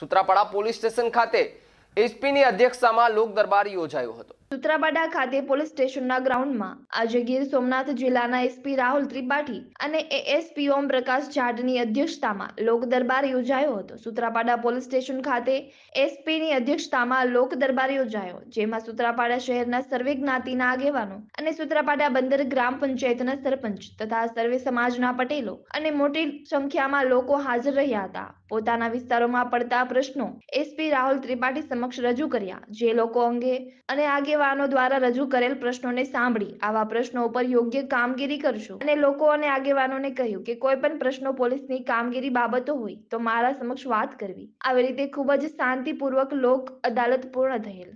Sutrapada police station ખાતે એસપીની અધ્યક્ષતામાં લોક દરબાર યોજાયો હતો. સુત્રાપાડા ખાતે પોલીસ સ્ટેશનના ગ્રાઉન્ડમાં આજે ગીર સોમનાથ જિલ્લાના એસપી રાહુલ ત્રિપાઠી અને એએસપી ઓમ પ્રકાશ જાટની અધ્યક્ષતામાં લોક દરબાર યોજાયો હતો. સુત્રાપાડા પોલીસ સ્ટેશન ખાતે એસપીની અધ્યક્ષતામાં લોક દરબાર યોજાયો, જેમાં સુત્રાપાડા શહેરના સર્વે જ્ઞાતિના આગેવાનો અને સુત્રાપાડા બંદર ગ્રામ પંચાયતના સરપંચ તથા સર્વે સમાજના પટેલો અને મોટી સંખ્યામાં લોકો હાજર રહ્યા હતા. પોતાના વિસ્તારોમાં પડતા પ્રશ્નો એસપી રાહુલ ત્રિપાઠી સમક્ષ રજૂ કર્યા, જે લોકો અંગે અને આગેવાનો દ્વારા રજૂ કરેલ પ્રશ્નોને સાંભળી. આવા પ્રશ્નો ઉપર યોગ્ય કામગીરી કરશો. અને લોકો અને આગેવાનોને કહ્યું કે કોઈ પણ પ્રશ્નો પોલીસની કામગીરી બાબતો હોય તો મારા સમક્ષ વાત કરવી. આવી રીતે ખૂબ જ શાંતિપૂર્વક લોક અદાલત પૂર્ણ થયેલ.